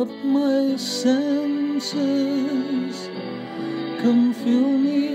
Up my senses. Come fill me